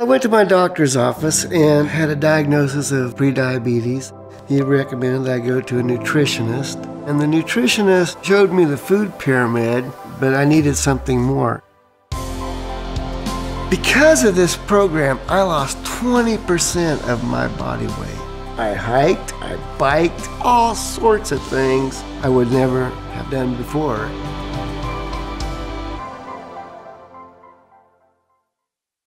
I went to my doctor's office and had a diagnosis of prediabetes. He recommended I go to a nutritionist, and the nutritionist showed me the food pyramid, but I needed something more. Because of this program, I lost 20% of my body weight. I hiked, I biked, all sorts of things I would never have done before.